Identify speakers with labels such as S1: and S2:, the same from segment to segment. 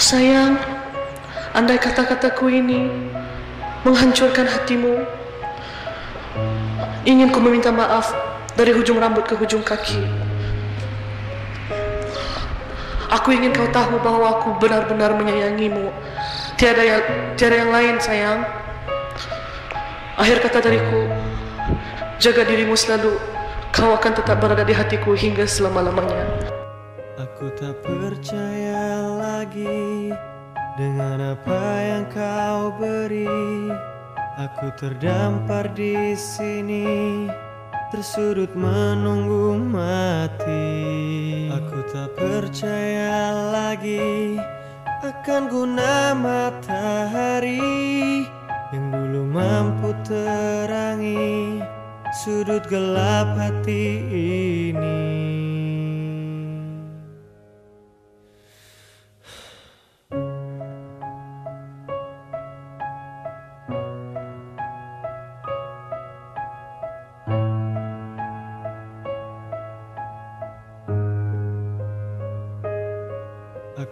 S1: Sayang, andai kata-kataku ini menghancurkan hatimu, ingin ku meminta maaf dari hujung rambut ke hujung kaki. Aku ingin kau tahu bahwa aku benar-benar menyayangimu. Tiada yang, tiada yang lain, sayang. Akhir kata dariku, jaga dirimu selalu. Kau akan tetap berada di hatiku hingga selama-lamanya.
S2: Aku tak percaya lagi dengan apa yang kau beri. Aku terdampar di sini, tersudut menunggu mati. Aku tak percaya lagi akan guna matahari yang dulu mampu terangi sudut gelap hati ini.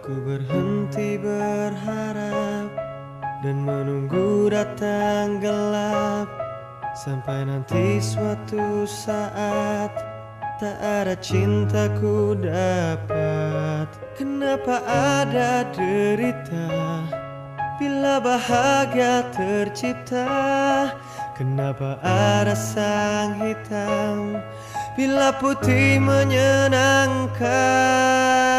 S2: Aku berhenti berharap dan menunggu datang gelap sampai nanti suatu saat tak ada cintaku dapat. Kenapa ada derita bila bahagia tercipta? Kenapa ada sang hitam bila putih menyenangkan?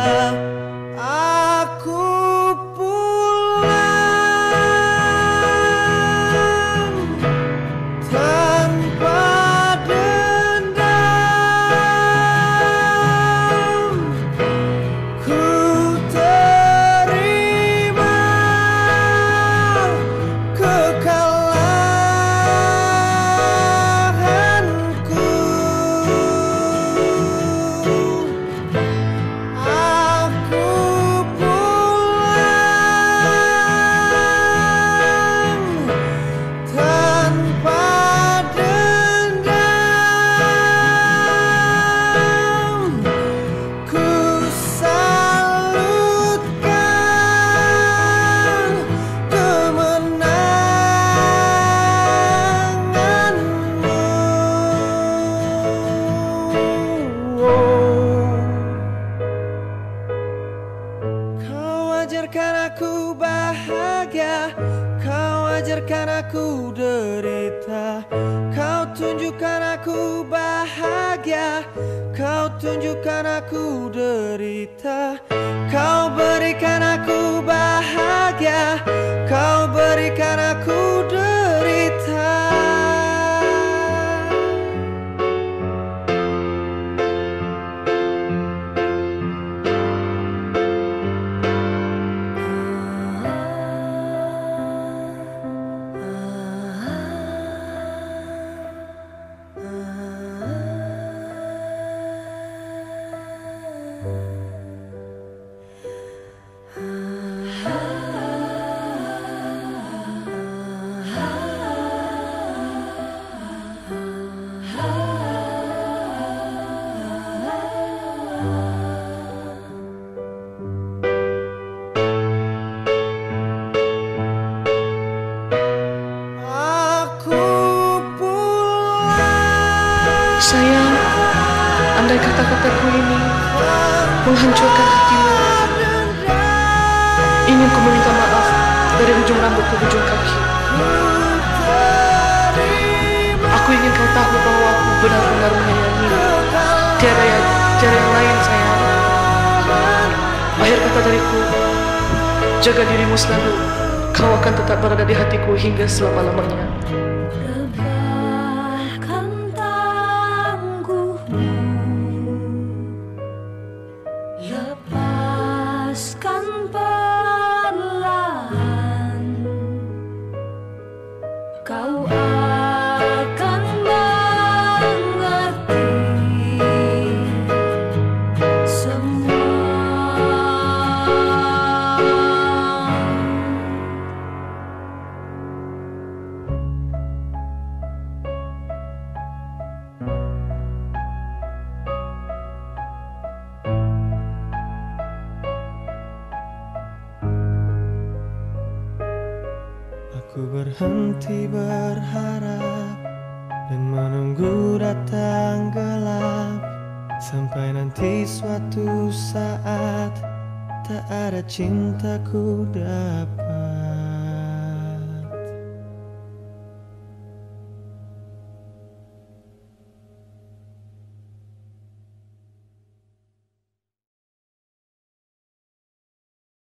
S2: Aku ajarkan aku derita. Kau tunjukkan aku bahagia. Kau tunjukkan aku derita. Kau berikan
S1: Sayang, andai kata-kataku ini menghancurkan hatimu, ingin ku meminta maaf dari hujung rambut ke hujung kaki. Aku ingin kau tahu bahwa aku benar-benar menyayangimu. Tiada yang, tiada yang lain, sayang. Akhir kata dariku, jaga dirimu selalu. Kau akan tetap berada di hatiku hingga selama-lamanya.
S2: Berhenti berharap Dan menunggu datang gelap. Sampai nanti suatu saat Tak ada cintaku dapat